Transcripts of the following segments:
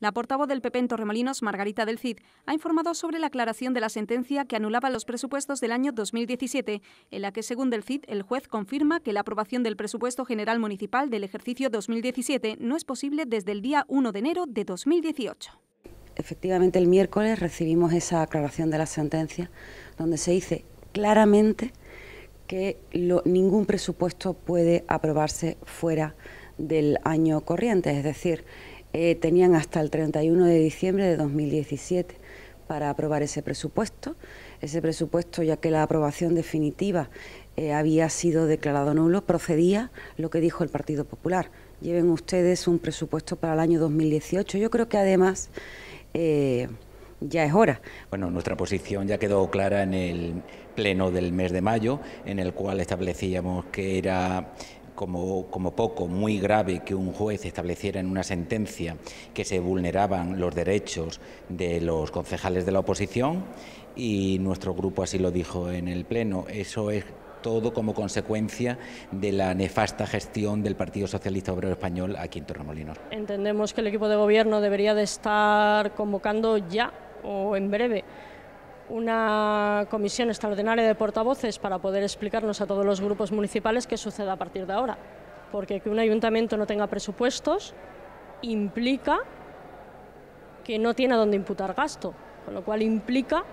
La portavoz del PP en Torremolinos, Margarita del Cid, ha informado sobre la aclaración de la sentencia que anulaba los presupuestos del año 2017, en la que, según del Cid, el juez confirma que la aprobación del presupuesto general municipal del ejercicio 2017 no es posible desde el día 1 de enero de 2018. Efectivamente, el miércoles recibimos esa aclaración de la sentencia, donde se dice claramente que ningún presupuesto puede aprobarse fuera del año corriente, es decir, eh, tenían hasta el 31 de diciembre de 2017 para aprobar ese presupuesto. Ese presupuesto, ya que la aprobación definitiva eh, había sido declarado nulo, procedía lo que dijo el Partido Popular. Lleven ustedes un presupuesto para el año 2018. Yo creo que además eh, ya es hora. Bueno, nuestra posición ya quedó clara en el pleno del mes de mayo, en el cual establecíamos que era como, como, poco muy grave que un juez estableciera en una sentencia que se vulneraban los derechos de los concejales de la oposición y nuestro grupo así lo dijo en el Pleno. Eso es todo como consecuencia de la nefasta gestión del Partido Socialista Obrero Español aquí en Torremolinos. Entendemos que el equipo de gobierno debería de estar convocando ya o en breve una comisión extraordinaria de portavoces para poder explicarnos a todos los grupos municipales qué sucede a partir de ahora. Porque que un ayuntamiento no tenga presupuestos implica que no tiene a dónde imputar gasto, con lo cual implica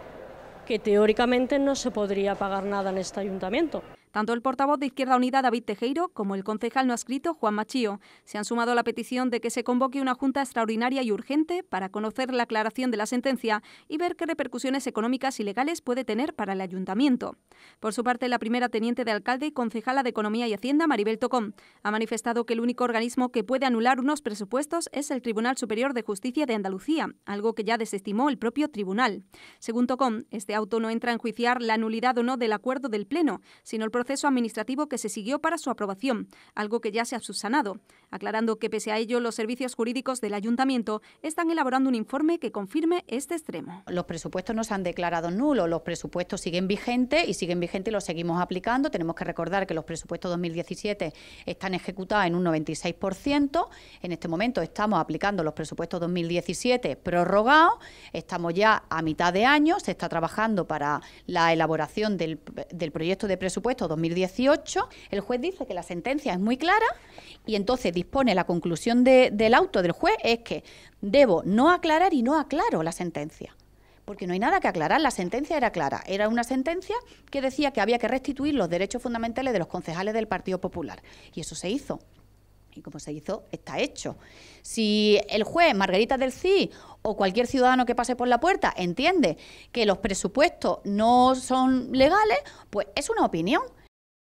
que teóricamente no se podría pagar nada en este ayuntamiento. Tanto el portavoz de Izquierda Unida, David Tejero, como el concejal no escrito, Juan Machío, se han sumado a la petición de que se convoque una junta extraordinaria y urgente para conocer la aclaración de la sentencia y ver qué repercusiones económicas y legales puede tener para el ayuntamiento. Por su parte, la primera teniente de alcalde y concejala de Economía y Hacienda, Maribel Tocón, ha manifestado que el único organismo que puede anular unos presupuestos es el Tribunal Superior de Justicia de Andalucía, algo que ya desestimó el propio tribunal. Según Tocón, este auto no entra a enjuiciar la nulidad o no del acuerdo del Pleno, sino el proceso administrativo que se siguió para su aprobación, algo que ya se ha subsanado, aclarando que pese a ello los servicios jurídicos del ayuntamiento están elaborando un informe que confirme este extremo. Los presupuestos no se han declarado nulos, los presupuestos siguen vigentes y siguen vigentes y los seguimos aplicando. Tenemos que recordar que los presupuestos 2017 están ejecutados en un 96%. En este momento estamos aplicando los presupuestos 2017 prorrogados. Estamos ya a mitad de año, se está trabajando para la elaboración del, del proyecto de presupuesto 2018, el juez dice que la sentencia es muy clara y entonces dispone la conclusión del auto del juez es que debo no aclarar y no aclaro la sentencia. Porque no hay nada que aclarar, la sentencia era clara. Era una sentencia que decía que había que restituir los derechos fundamentales de los concejales del Partido Popular. Y eso se hizo y como se hizo, está hecho. Si el juez Margarita del CI o cualquier ciudadano que pase por la puerta entiende que los presupuestos no son legales, pues es una opinión.